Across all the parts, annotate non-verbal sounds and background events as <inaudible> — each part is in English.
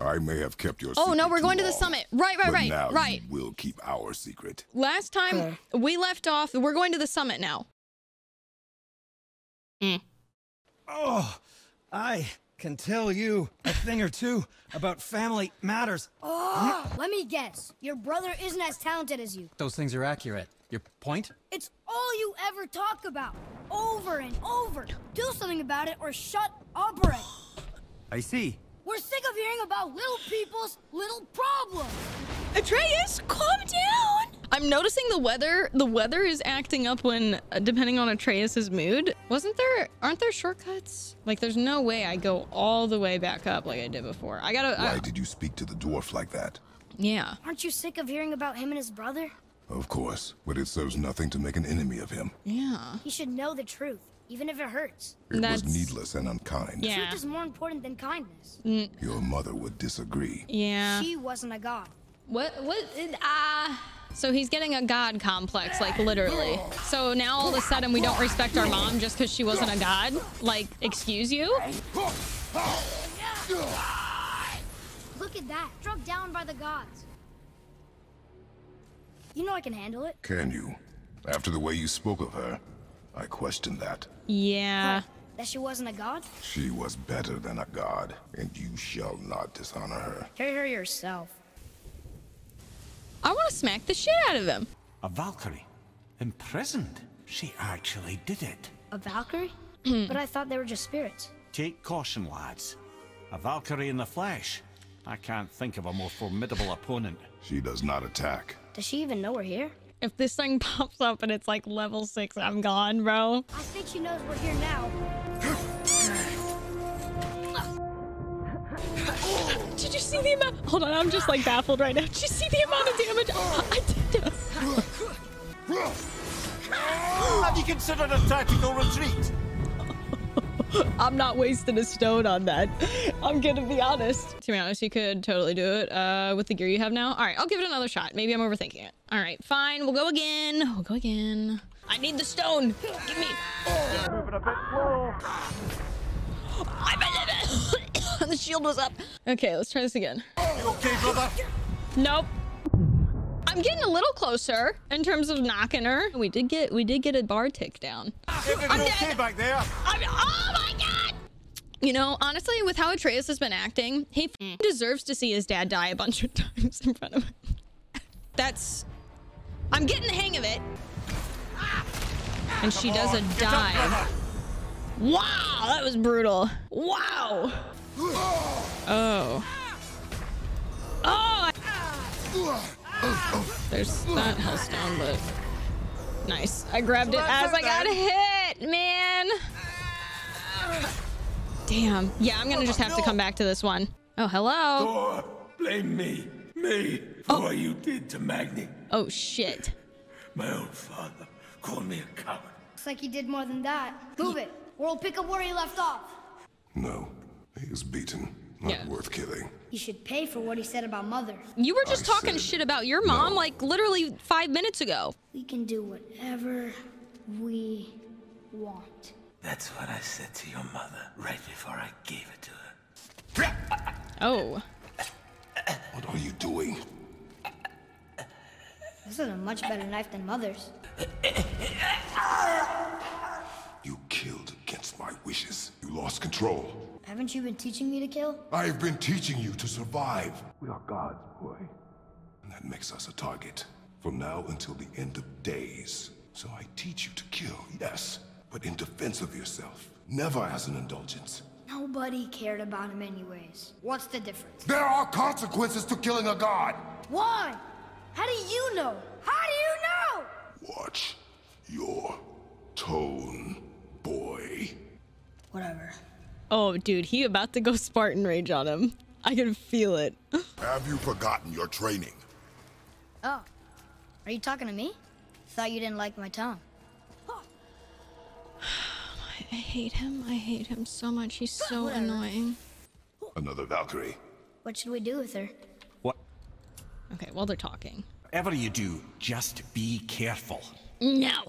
I may have kept your Oh secret no, we're too going to the long, summit. Right, right, but right, now right. You will keep our secret. Last time we left off, we're going to the summit now. Hmm. Oh, I can tell you a thing or two about family matters. Oh, let me guess. Your brother isn't as talented as you. Those things are accurate. Your point? It's all you ever talk about. Over and over. Do something about it or shut up already. I see. We're sick of hearing about little people's little problems. Atreus, calm down. I'm noticing the weather. The weather is acting up when, uh, depending on Atreus's mood. Wasn't there? Aren't there shortcuts? Like, there's no way I go all the way back up like I did before. I gotta. Why I, did you speak to the dwarf like that? yeah. Aren't you sick of hearing about him and his brother? Of course, but it serves nothing to make an enemy of him. Yeah. He should know the truth, even if it hurts. It That's- was needless and unkind. Yeah. Truth is more important than kindness. Your mother would disagree. Yeah. She wasn't a god. What? What? Ah. so he's getting a god complex, like literally. So now all of a sudden we don't respect our mom just because she wasn't a god? Like, excuse you? Look at that, struck down by the gods. You know I can handle it. Can you? After the way you spoke of her, I question that. Yeah. That she wasn't a god? She was better than a god, and you shall not dishonor her. Carry her yourself. I want to smack the shit out of him. A Valkyrie? Imprisoned? She actually did it. A Valkyrie? <clears throat> but I thought they were just spirits. Take caution, lads. A Valkyrie in the flesh. I can't think of a more formidable opponent. She does not attack. Does she even know we're here? If this thing <laughs> pops up and it's like level six, I'm gone, bro. I think she knows we're here now. <laughs> Did you see the amount? Hold on, I'm just like baffled right now. Did you see the amount of damage <gasps> I did? Have you considered a tactical retreat? <laughs> I'm not wasting a stone on that. I'm gonna be honest. To be honest, you could totally do it uh, with the gear you have now. All right, I'll give it another shot. Maybe I'm overthinking it. All right, fine. We'll go again. We'll go again. I need the stone. Give me. Moving a bit slow. <coughs> I'm the shield was up. Okay, let's try this again. You okay, brother? Nope. I'm getting a little closer in terms of knocking her. We did get we did get a bar tick down. Everything I'm okay dead. back there? I'm, oh my god! You know, honestly, with how Atreus has been acting, he f***ing mm. deserves to see his dad die a bunch of <laughs> times in front of him. That's. I'm getting the hang of it. And she does a dive. Wow, that was brutal. Wow. Oh. Oh! There's that hellstone, but nice. I grabbed it as I got hit, man. Damn. Yeah, I'm gonna just have to come back to this one. Oh, hello. Thor, blame me. Me for oh. what you did to Magni. Oh shit. My own father called me a coward. Looks like he did more than that. Move it, or we'll pick up where he left off. No, he is beaten. Not Yeah. worth killing. He should pay for what he said about Mother. You were just I talking shit about your mom no. like literally five minutes ago. We can do whatever we want. That's what I said to your mother right before I gave it to her. Oh. What are you doing? This is a much better knife than Mother's. You killed against my wishes. You lost control. Haven't you been teaching me to kill? I've been teaching you to survive. We are gods, boy. And that makes us a target. From now until the end of days. So I teach you to kill, yes, but in defense of yourself. Never as an indulgence. Nobody cared about him anyways. What's the difference? There are consequences to killing a god. Why? How do you know? How do you know? Watch your tone, boy. Whatever. Oh, dude, he about to go Spartan rage on him. I can feel it. <laughs> Have you forgotten your training? Oh. Are you talking to me? Thought you didn't like my tongue. I hate him. I hate him so much. He's so Whatever. annoying. Another Valkyrie. What should we do with her? What? Okay, while they're talking. Whatever you do, just be careful. No.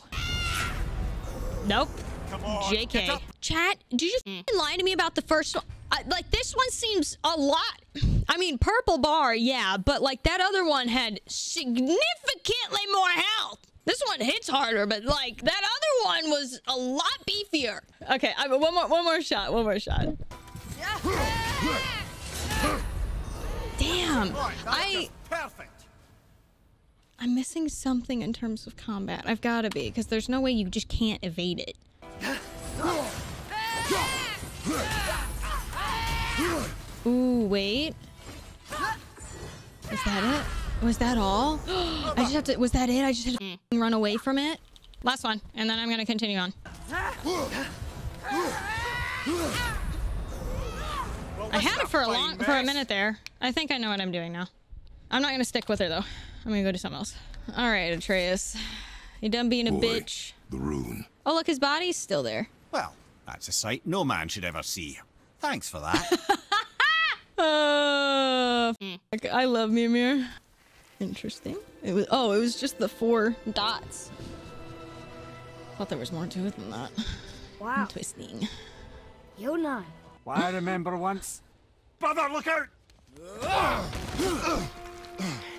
Nope. Come on. JK. Chat, did you mm. just f***ing lie to me about the first one? I, like this one seems a lot. I mean, purple bar, yeah, but like that other one had significantly more health. This one hits harder, but like that other one was a lot beefier. Okay, I, one more, one more shot, one more shot. Damn, I. Perfect. I'm missing something in terms of combat. I've got to be, because there's no way you just can't evade it. Ooh, wait. Is that it? Was that all? <gasps> I just have to. Was that it? I just had to f***ing run away from it. Last one, and then I'm gonna continue on. I had it for a long, for a minute there. I think I know what I'm doing now. I'm not gonna stick with her though. I'm gonna go do something else. All right, Atreus. You done being a Boy, bitch? The rune. Oh, look, his body's still there. Well, that's a sight no man should ever see. Thanks for that. <laughs> Uh, I love Mimir. Interesting. It was. Oh, it was just the four dots. Thought there was more to it than that. Wow. Twisting. Yo nine. Why I remember once. Brother, look out!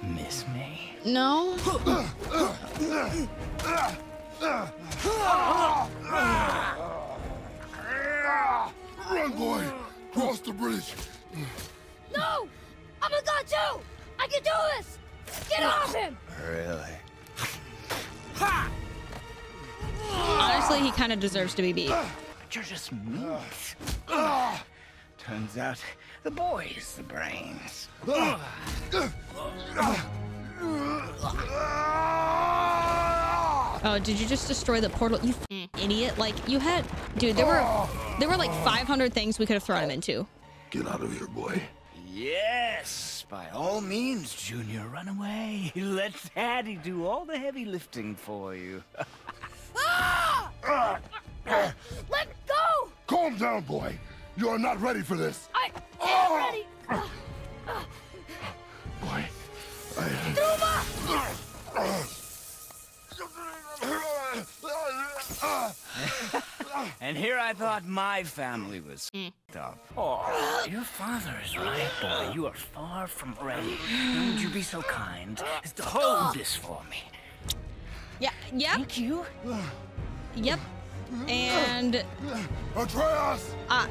Miss me? No. Run, boy! Cross the bridge. No! I'm a god too! I can do this! Get off him! Really? Honestly, he kind of deserves to be beat. But you're just meat. <sighs> Turns out the boy's the brains. Oh, did you just destroy the portal? You idiot! Like you had, dude. There were, there were like 500 things we could have thrown him into. Get out of here, boy. Yes, by all means, Junior, run away. <laughs> Let Daddy do all the heavy lifting for you. ah! <laughs> Let go! Calm down, boy. You are not ready for this. And here I thought my family was mm. up. Oh, your father is right, boy. You are far from ready. Now, would you be so kind as to hold this for me? Yeah. Yep. Thank you. Yep. And Atreus! uh,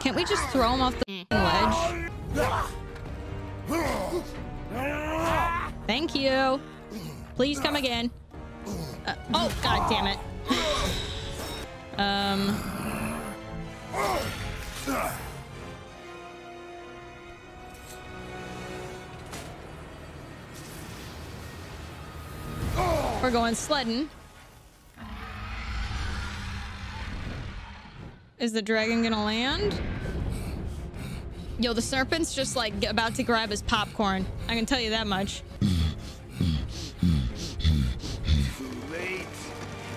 can't we just throw him off the ledge? Thank you. Please come again. Uh, oh, god damn it. Um. We're going sledding. Is the dragon gonna land? Yo, the serpent's just like about to grab his popcorn. I can tell you that much.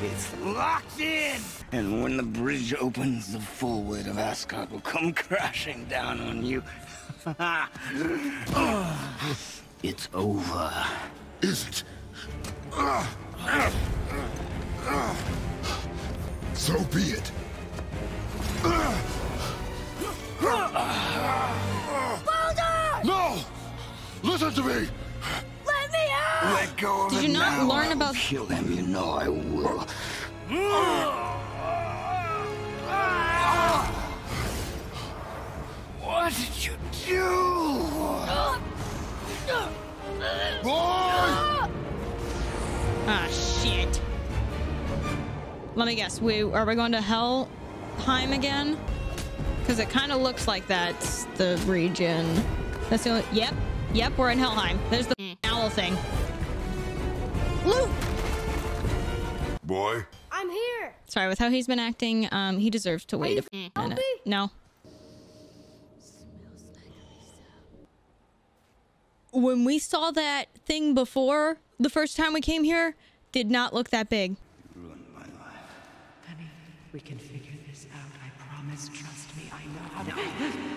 It's locked in. And when the bridge opens, the full weight of Asgard will come <laughs> crashing down on you. <laughs> it's over. Is it? So be it. Baldur! No! Listen to me! Let me out! Let go of Did you not now, learn about- kill him? You know I will. What did you do? Boy! Ah, shit. Let me guess. We are we going to Helheim again? Because it kind of looks like that's the region. That's the only. Yep, yep. We're in Helheim. There's the owl thing. Loot. Boy? I'm here! Sorry, with how he's been acting, um, he deserves to wait a you f- minute. filthy? No. When we saw that thing before, the first time we came here, did not look that big. Honey, we can figure this out. I promise. Trust me. I know how to.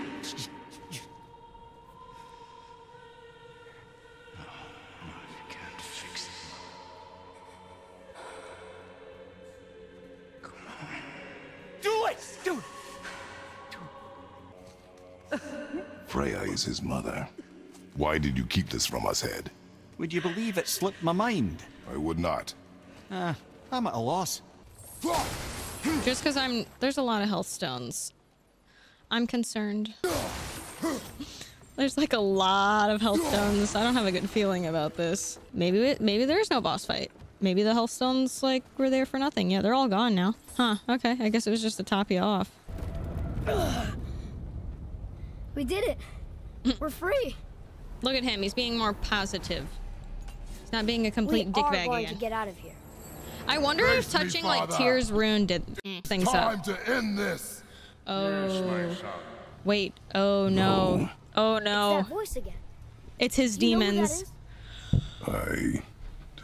Freya is his mother. Why did you keep this from us, Head? Would you believe it slipped my mind? I would not. Uh, I'm at a loss. Just because I'm there's a lot of health stones. I'm concerned. There's like a lot of health stones. I don't have a good feeling about this. Maybe it, maybe there's no boss fight. Maybe the health stones like were there for nothing. Yeah, they're all gone now. Huh. Okay. I guess it was just to top you off. We did it. Mm. We're free. Look at him. He's being more positive. He's not being a complete we are going again. to get out of here. I wonder if Praise me, touching like Tyr's Rune did mm. things Time up. to end this. Oh. Wait. Oh no. Oh no. That voice again. It's his Do you know who that demons. I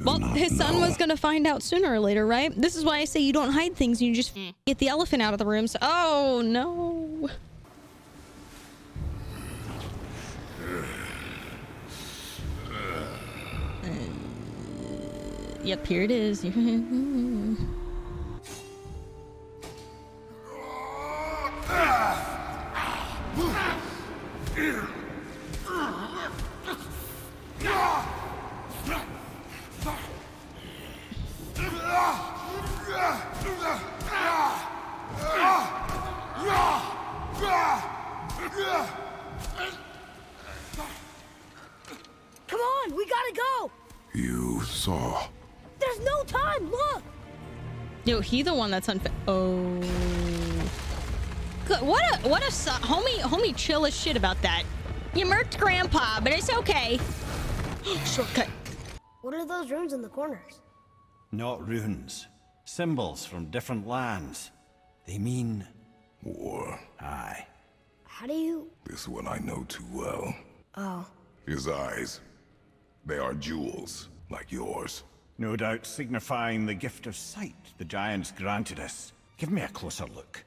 Well, not his son know. was gonna find out sooner or later, right? This is why I say you don't hide things. You just mm. get the elephant out of the room. So, oh no. Uh, yep, here it is. <laughs> There's no time. Look. Yo, he the one that's unfair. Oh. Good- What a what a so- homie homie chill as shit about that. You murked grandpa, but it's okay. <gasps> Shortcut. What are those runes in the corners? Not runes. Symbols from different lands. They mean... War. Aye. How do you? This one I know too well. Oh, His eyes. They are jewels, like yours. No doubt signifying the gift of sight the giants granted us. Give me a closer look.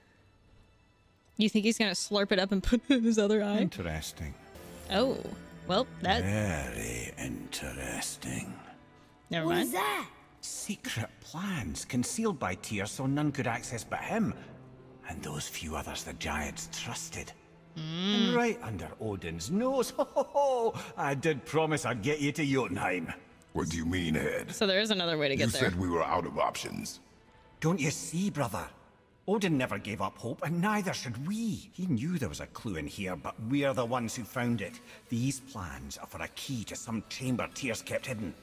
You think he's gonna slurp it up and <laughs> put it in his other eye? Interesting. Oh, well, that Very interesting. never what mind. is that? Secret plans concealed by Tyr so none could access but him. And those few others the giants trusted. Hmm. And right under Odin's nose, <laughs> ho ho ho! I did promise I'd get you to Jotunheim. What do you mean, Head? So there is another way to You get there. said we were out of options. Don't you see, brother? Odin never gave up hope, and neither should we. He knew there was a clue in here, but we're the ones who found it. These plans are for a key to some chamber Tyr's kept hidden.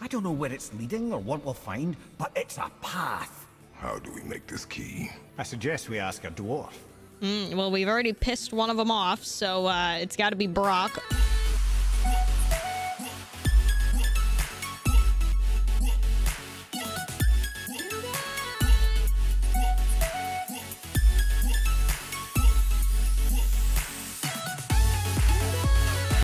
I don't know where it's leading or what we'll find, but it's a path. How do we make this key? I suggest we ask a dwarf. Mm, well, we've already pissed one of them off, so uh, it's got to be Brok.